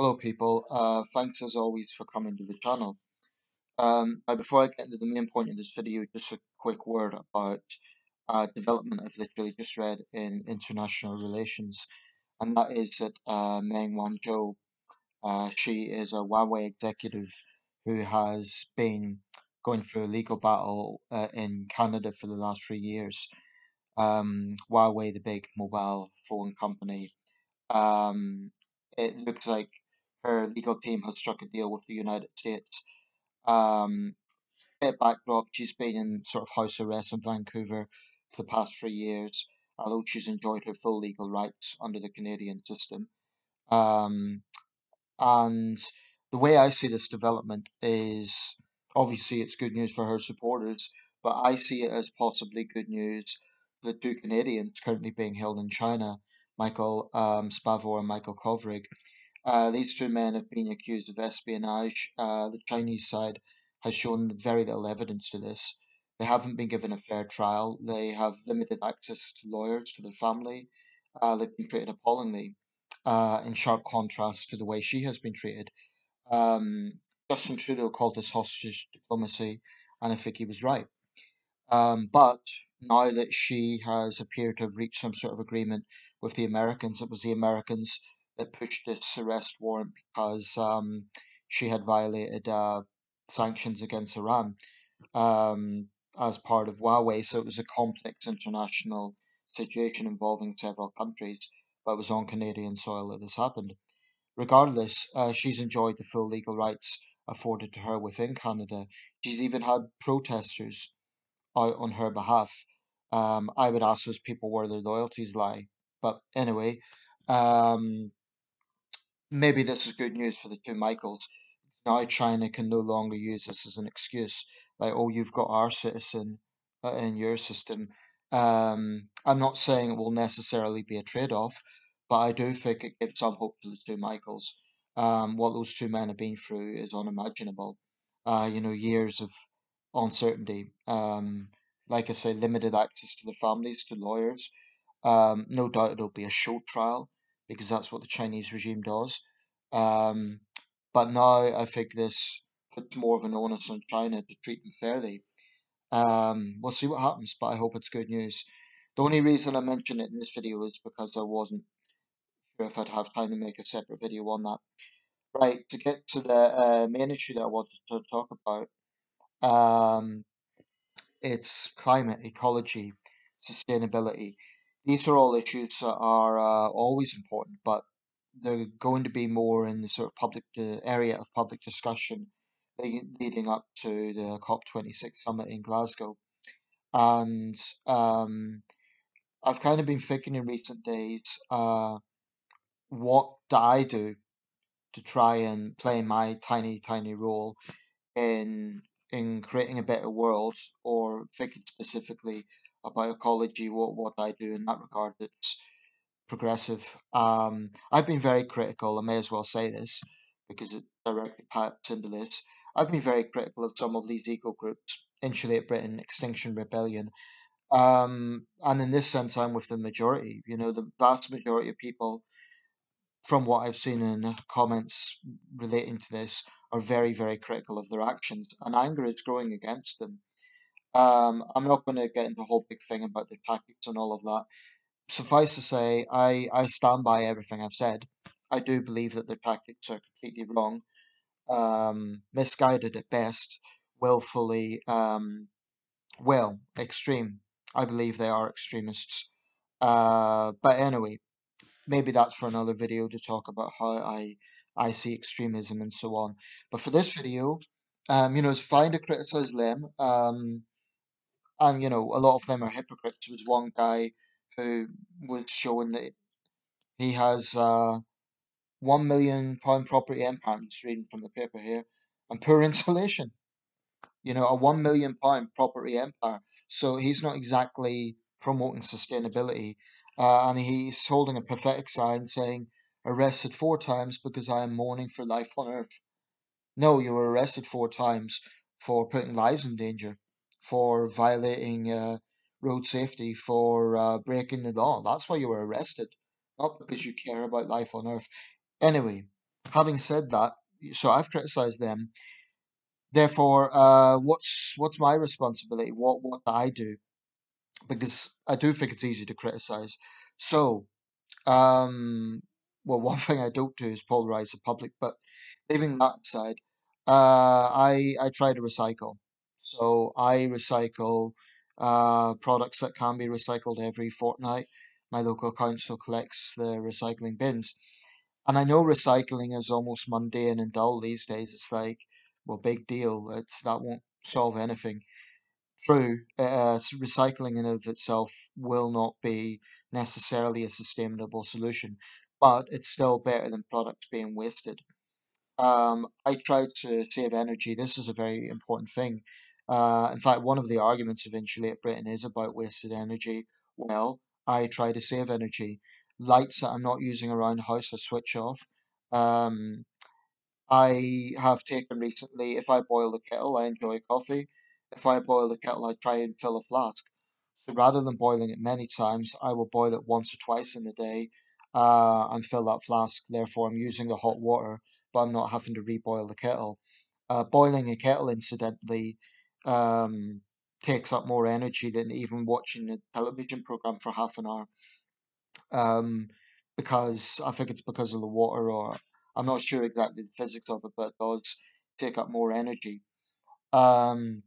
Hello, people. Uh, thanks as always for coming to the channel. Um, before I get into the main point of this video, just a quick word about uh, development I've literally just read in international relations, and that is that uh, Meng Wanzhou, uh, she is a Huawei executive who has been going through a legal battle uh, in Canada for the last three years. Um, Huawei, the big mobile phone company, um, it looks like her legal team has struck a deal with the United States. Um, bit backdrop, she's been in sort of house arrest in Vancouver for the past three years, although she's enjoyed her full legal rights under the Canadian system. Um, and the way I see this development is obviously it's good news for her supporters, but I see it as possibly good news for the two Canadians currently being held in China, Michael um, Spavor and Michael Kovrig. Uh, these two men have been accused of espionage. Uh, the Chinese side has shown very little evidence to this. They haven't been given a fair trial. They have limited access to lawyers, to their family. Uh, they've been treated appallingly, uh, in sharp contrast to the way she has been treated. Um, Justin Trudeau called this hostage diplomacy, and I think he was right. Um, but now that she has appeared to have reached some sort of agreement with the Americans, it was the Americans that pushed this arrest warrant because um, she had violated uh, sanctions against Iran um, as part of Huawei. So it was a complex international situation involving several countries, but it was on Canadian soil that this happened. Regardless, uh, she's enjoyed the full legal rights afforded to her within Canada. She's even had protesters out on her behalf. Um, I would ask those people where their loyalties lie. But anyway, um, maybe this is good news for the two Michaels. Now China can no longer use this as an excuse, like, oh, you've got our citizen uh, in your system. Um, I'm not saying it will necessarily be a trade off, but I do think it gives some hope to the two Michaels. Um, what those two men have been through is unimaginable. Uh, you know, years of uncertainty. Um, like I say, limited access to the families, to lawyers. Um, no doubt it'll be a short trial because that's what the Chinese regime does. Um, but now I think this puts more of an onus on China to treat them fairly. Um, we'll see what happens, but I hope it's good news. The only reason I mention it in this video is because I wasn't sure if I'd have time to make a separate video on that. Right, to get to the uh, main issue that I wanted to talk about, um, it's climate, ecology, sustainability. These are all issues that are uh, always important, but they're going to be more in the sort of public uh, area of public discussion leading up to the COP26 summit in Glasgow. And um, I've kind of been thinking in recent days, uh, what do I do to try and play my tiny, tiny role in in creating a better world, or thinking specifically about ecology, what what I do in that regard that's progressive. Um, I've been very critical. I may as well say this because it directly taps into this. I've been very critical of some of these eco groups, Insulate Britain, Extinction Rebellion. Um, and in this sense, I'm with the majority. You know, the vast majority of people, from what I've seen in comments relating to this, are very, very critical of their actions, and anger is growing against them. Um, I'm not going to get into the whole big thing about the tactics and all of that. Suffice to say, I, I stand by everything I've said. I do believe that the tactics are completely wrong um, misguided at best, willfully, um, well, extreme. I believe they are extremists. Uh, but anyway, maybe that's for another video to talk about how I I see extremism and so on. But for this video, um, you know, it's fine to criticize them. Um, and you know, a lot of them are hypocrites. There was one guy who was showing that he has uh, one million pound property empire. I'm just reading from the paper here, and poor insulation. You know, a one million pound property empire. So he's not exactly promoting sustainability, uh, and he's holding a prophetic sign saying, "Arrested four times because I am mourning for life on earth." No, you were arrested four times for putting lives in danger, for violating uh, road safety, for uh, breaking the law. That's why you were arrested, not because you care about life on earth. Anyway, having said that, so I've criticised them. Therefore, uh, what's what's my responsibility? What what do I do? Because I do think it's easy to criticise. So, um, well, one thing I don't do is polarize the public, but leaving that aside, uh, I I try to recycle. So I recycle uh, products that can be recycled every fortnight. My local council collects the recycling bins. And I know recycling is almost mundane and dull these days. It's like, well, big deal. It's that won't solve anything. True, uh, recycling in of itself will not be necessarily a sustainable solution, but it's still better than products being wasted. Um, I try to save energy. This is a very important thing. Uh, in fact, one of the arguments of Insulate Britain is about wasted energy. Well, I try to save energy. Lights that I'm not using around the house, I switch off. Um, I have taken recently, if I boil the kettle, I enjoy coffee. If I boil the kettle, I try and fill a flask. So rather than boiling it many times, I will boil it once or twice in a day uh, and fill that flask. Therefore, I'm using the hot water, but I'm not having to reboil the kettle. Uh, boiling a kettle, incidentally, um, takes up more energy than even watching a television program for half an hour um, because I think it's because of the water, or I'm not sure exactly the physics of it, but it does take up more energy. Um,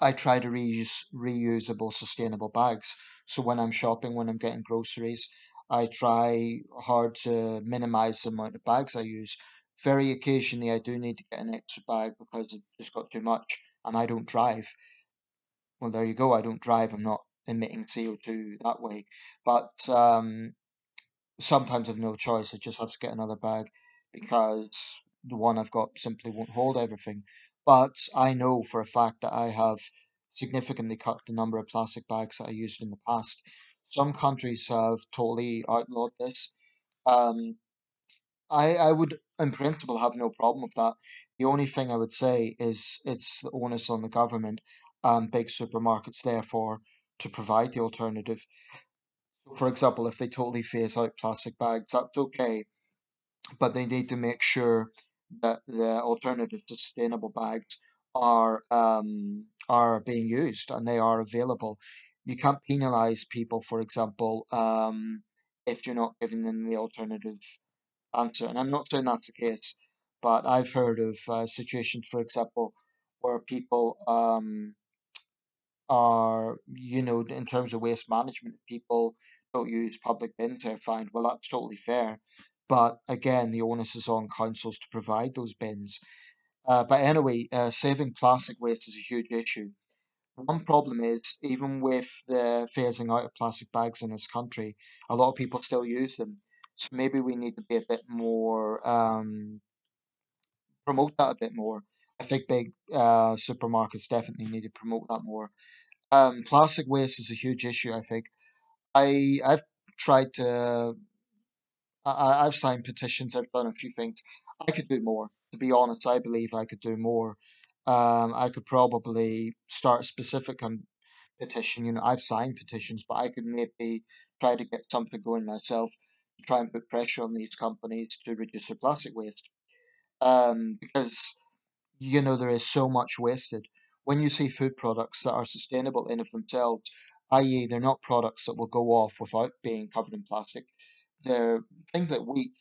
I try to reuse reusable, sustainable bags. So when I'm shopping, when I'm getting groceries, I try hard to minimize the amount of bags I use. Very occasionally, I do need to get an extra bag because I've just got too much and I don't drive. Well, there you go. I don't drive. I'm not emitting CO2 that way. But um, sometimes I've no choice. I just have to get another bag because the one I've got simply won't hold everything. But I know for a fact that I have significantly cut the number of plastic bags that I used in the past. Some countries have totally outlawed this. Um, I, I would, in principle, have no problem with that. The only thing I would say is it's the onus on the government and big supermarkets, therefore, to provide the alternative. For example, if they totally phase out plastic bags, that's okay but they need to make sure that the alternative to sustainable bags are um, are being used and they are available. You can't penalize people, for example, um, if you're not giving them the alternative answer. And I'm not saying that's the case, but I've heard of uh, situations, for example, where people um, are, you know, in terms of waste management, people don't use public bins, they're fined. Well, that's totally fair. But again, the onus is on councils to provide those bins. Uh, but anyway, uh, saving plastic waste is a huge issue. One problem is, even with the phasing out of plastic bags in this country, a lot of people still use them. So maybe we need to be a bit more, um, promote that a bit more. I think big uh, supermarkets definitely need to promote that more. Um, plastic waste is a huge issue, I think. I I've tried to I, I've signed petitions, I've done a few things. I could do more. To be honest, I believe I could do more. Um, I could probably start a specific um, petition. You know, I've signed petitions, but I could maybe try to get something going myself to try and put pressure on these companies to reduce their plastic waste. Um, because you know there is so much wasted. When you see food products that are sustainable in of themselves, i.e., they're not products that will go off without being covered in plastic, they're things that wheat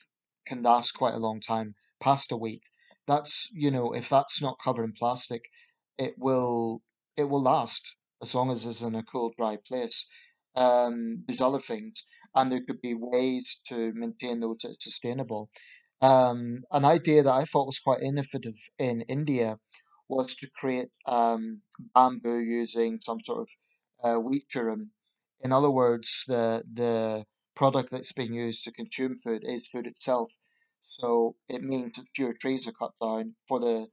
can last quite a long time. past a week. that's you know, if that's not covered in plastic, it will it will last as long as it's in a cool, dry place. Um, there's other things, and there could be ways to maintain those that are sustainable. Um, an idea that I thought was quite innovative in India was to create um, bamboo using some sort of uh, wheat durum. In other words, the the product that's being used to consume food is food itself. So it means that fewer trees are cut down for the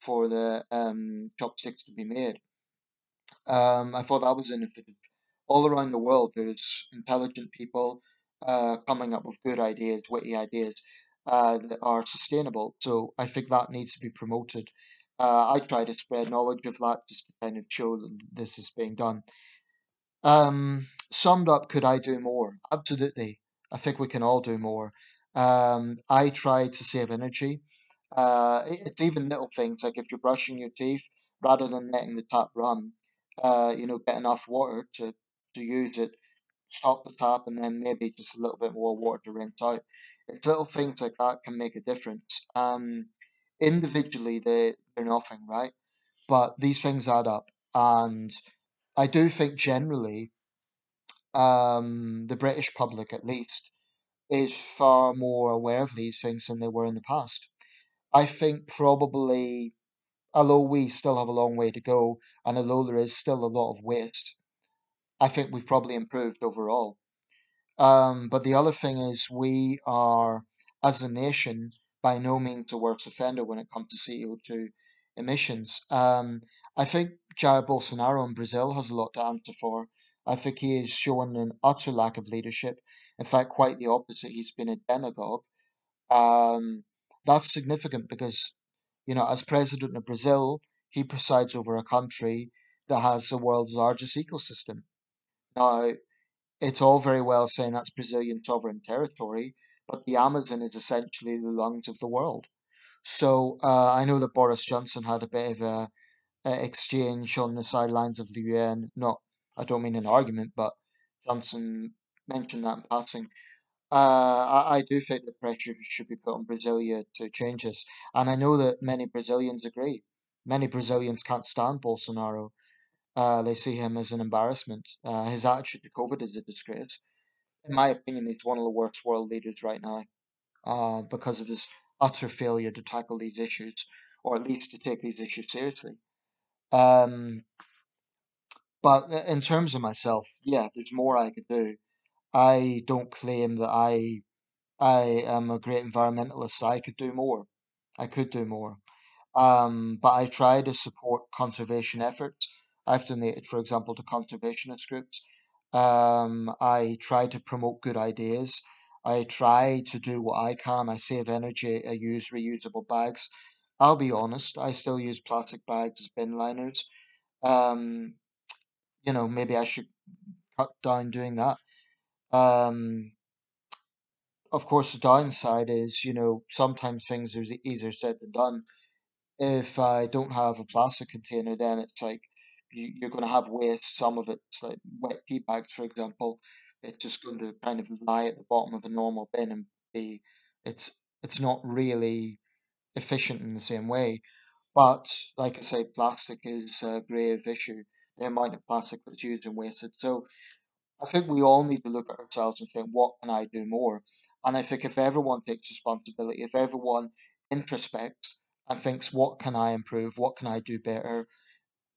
for the um, chopsticks to be made. Um, I thought that was innovative. All around the world, there's intelligent people uh, coming up with good ideas, witty ideas uh, that are sustainable. So I think that needs to be promoted. Uh, I try to spread knowledge of that just to kind of show that this is being done. Um, summed up, could I do more? Absolutely. I think we can all do more. Um, I try to save energy. Uh, it's even little things like if you're brushing your teeth, rather than letting the tap run, uh, you know, get enough water to to use it, stop the tap, and then maybe just a little bit more water to rinse out. It's little things like that can make a difference. Um, individually, they they're nothing, right? But these things add up, and I do think generally, um, the British public at least is far more aware of these things than they were in the past. I think probably, although we still have a long way to go, and although there is still a lot of waste, I think we've probably improved overall. Um, but the other thing is, we are, as a nation, by no means the worst offender when it comes to CO2 emissions. Um, I think Jair Bolsonaro in Brazil has a lot to answer for. I think he has shown an utter lack of leadership. In fact, quite the opposite. He's been a demagogue. Um, that's significant because, you know, as president of Brazil, he presides over a country that has the world's largest ecosystem. Now, it's all very well saying that's Brazilian sovereign territory, but the Amazon is essentially the lungs of the world. So uh, I know that Boris Johnson had a bit of a, a exchange on the sidelines of the UN. Not, I don't mean an argument, but Johnson mentioned that in passing. Uh, I, I do think the pressure should be put on Brasilia to change this, and I know that many Brazilians agree. Many Brazilians can't stand Bolsonaro. Uh, they see him as an embarrassment. Uh, his attitude to COVID is a disgrace. In my opinion, he's one of the worst world leaders right now uh, because of his utter failure to tackle these issues, or at least to take these issues seriously. Um, but in terms of myself, yeah, there's more I could do. I don't claim that I I am a great environmentalist. I could do more. I could do more. Um, but I try to support conservation efforts. I've donated, for example, to conservationist groups. Um, I try to promote good ideas. I try to do what I can. I save energy. I use reusable bags. I'll be honest, I still use plastic bags as bin liners. Um, you know, maybe I should cut down doing that. Um, of course, the downside is, you know, sometimes things are easier said than done. If I don't have a plastic container, then it's like you, you're going to have waste. Some of it's like wet tea bags, for example. It's just going to kind of lie at the bottom of a normal bin and be, it's it's not really efficient in the same way. But like I say, plastic is a grave issue. The amount of plastic that's used and wasted. So I think we all need to look at ourselves and think, what can I do more? And I think if everyone takes responsibility, if everyone introspects and thinks, what can I improve? What can I do better?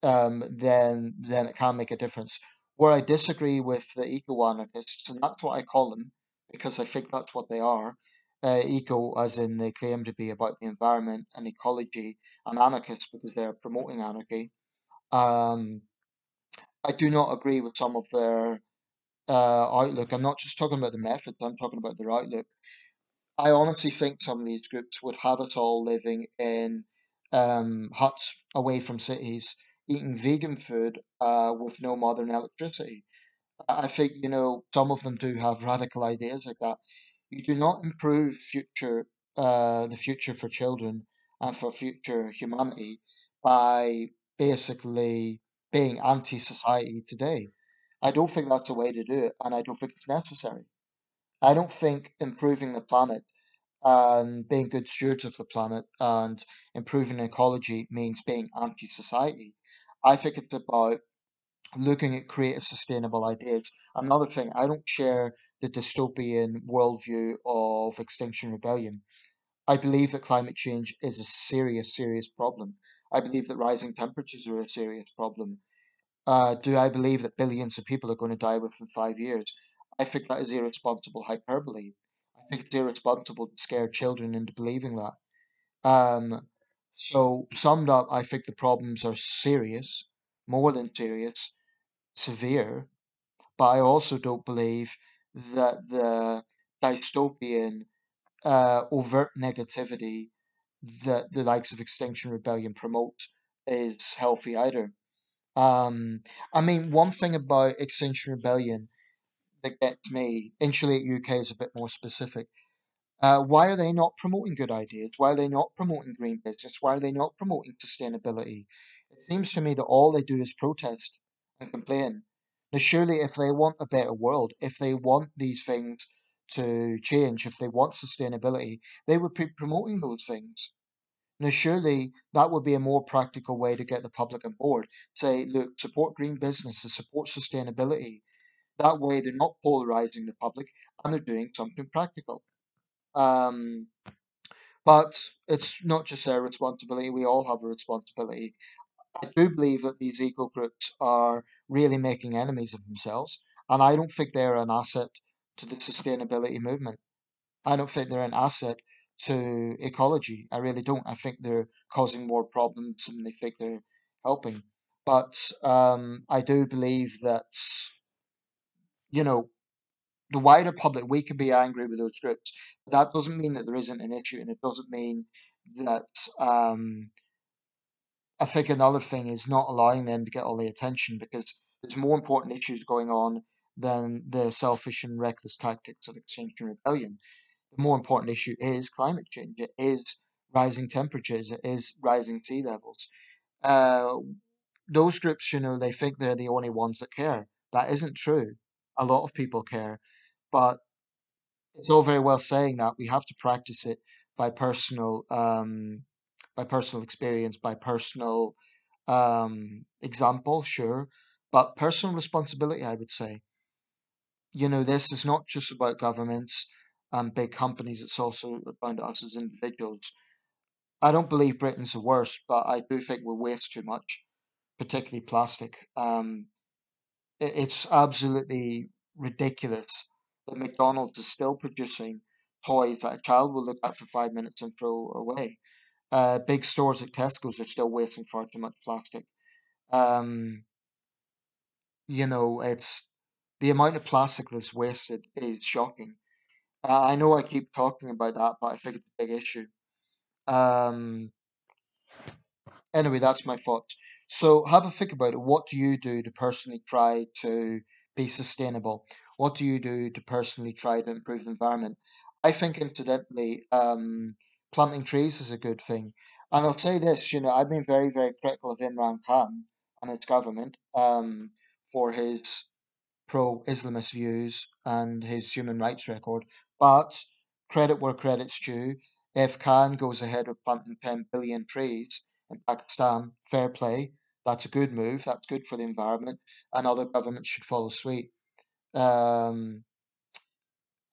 Um, then then it can make a difference. Where I disagree with the eco-anarchists, and that's what I call them, because I think that's what they are. Uh, eco, as in they claim to be about the environment and ecology, and anarchists because they're promoting anarchy. Um, I do not agree with some of their uh, outlook. I'm not just talking about the methods, I'm talking about their outlook. I honestly think some of these groups would have us all living in um, huts away from cities, eating vegan food uh, with no modern electricity. I think, you know, some of them do have radical ideas like that. You do not improve future, uh, the future for children and for future humanity by basically being anti-society today. I don't think that's the way to do it, and I don't think it's necessary. I don't think improving the planet and being good stewards of the planet and improving ecology means being anti society. I think it's about looking at creative, sustainable ideas. Another thing, I don't share the dystopian worldview of Extinction Rebellion. I believe that climate change is a serious, serious problem. I believe that rising temperatures are a serious problem. Uh, do I believe that billions of people are going to die within five years? I think that is irresponsible hyperbole. I think it's irresponsible to scare children into believing that. Um, so, summed up, I think the problems are serious, more than serious, severe, but I also don't believe that the dystopian, uh, overt negativity that the likes of Extinction Rebellion promote is healthy either. Um, I mean, one thing about Extinction Rebellion that gets me, Insulate UK is a bit more specific. Uh, why are they not promoting good ideas? Why are they not promoting green business? Why are they not promoting sustainability? It seems to me that all they do is protest and complain. Now, surely, if they want a better world, if they want these things to change, if they want sustainability, they would be promoting those things. Now, surely that would be a more practical way to get the public on board. Say, look, support green businesses, support sustainability. That way, they're not polarizing the public and they're doing something practical. Um, but it's not just their responsibility, we all have a responsibility. I do believe that these eco groups are really making enemies of themselves, and I don't think they're an asset to the sustainability movement. I don't think they're an asset to ecology. I really don't. I think they're causing more problems than they think they're helping. But um, I do believe that, you know, the wider public, we can be angry with those groups. That doesn't mean that there isn't an issue, and it doesn't mean that. Um, I think another thing is not allowing them to get all the attention because there's more important issues going on than the selfish and reckless tactics of Extinction Rebellion. The more important issue is climate change. It is rising temperatures. It is rising sea levels. Uh, those groups, you know, they think they're the only ones that care. That isn't true. A lot of people care, but it's all very well saying that. We have to practice it by personal, um, by personal experience, by personal um, example, sure, but personal responsibility. I would say, you know, this is not just about governments and big companies. It's also about us as individuals. I don't believe Britain's the worst, but I do think we waste too much, particularly plastic. Um, it, it's absolutely ridiculous that McDonald's is still producing toys that a child will look at for five minutes and throw away. Uh, big stores like Tesco's are still wasting far too much plastic. Um, you know, it's the amount of plastic that's wasted is shocking. Uh, I know I keep talking about that, but I think it's a big issue. Um, anyway, that's my thoughts. So have a think about it. What do you do to personally try to be sustainable? What do you do to personally try to improve the environment? I think, incidentally, um, planting trees is a good thing. And I'll say this, you know, I've been very, very critical of Imran Khan and his government um, for his pro-Islamist views and his human rights record. But credit where credit's due. If Khan goes ahead with planting 10 billion trees in Pakistan, fair play. That's a good move. That's good for the environment, and other governments should follow suit. Um,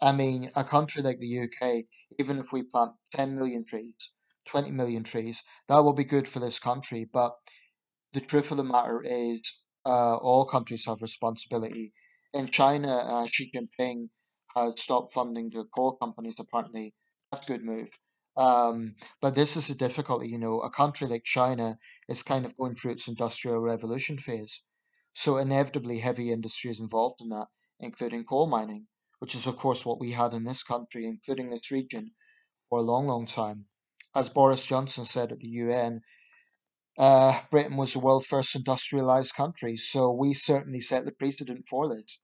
I mean, a country like the UK, even if we plant 10 million trees, 20 million trees, that will be good for this country. But the truth of the matter is, uh, all countries have responsibility. In China, uh, Xi Jinping has stopped funding the coal companies, apparently. That's a good move. Um, but this is a difficulty, you know. A country like China is kind of going through its industrial revolution phase. So inevitably heavy industry is involved in that, including coal mining, which is of course what we had in this country, including this region, for a long, long time. As Boris Johnson said at the UN, uh, Britain was the world's first industrialized country, so we certainly set the precedent for this.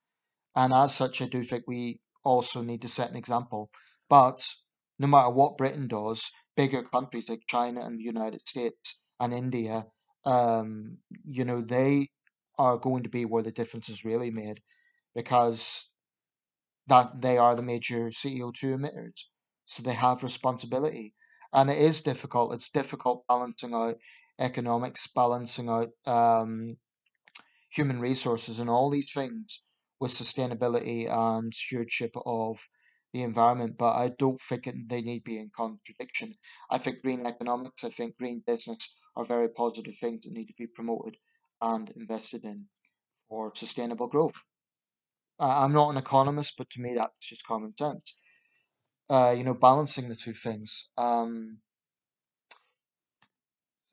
And as such, I do think we also need to set an example. But no matter what Britain does, bigger countries like China and the United States and India, um, you know, they are going to be where the difference is really made because that they are the major CO2 emitters. So they have responsibility. And it is difficult. It's difficult balancing out economics, balancing out um, human resources, and all these things with sustainability and stewardship of the environment. But I don't think it, they need be in contradiction. I think green economics, I think green business are very positive things that need to be promoted and invested in for sustainable growth. Uh, I'm not an economist, but to me that's just common sense. Uh, you know, balancing the two things. Um,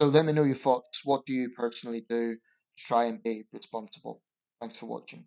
so let me know your thoughts. What do you personally do to try and be responsible? Thanks for watching.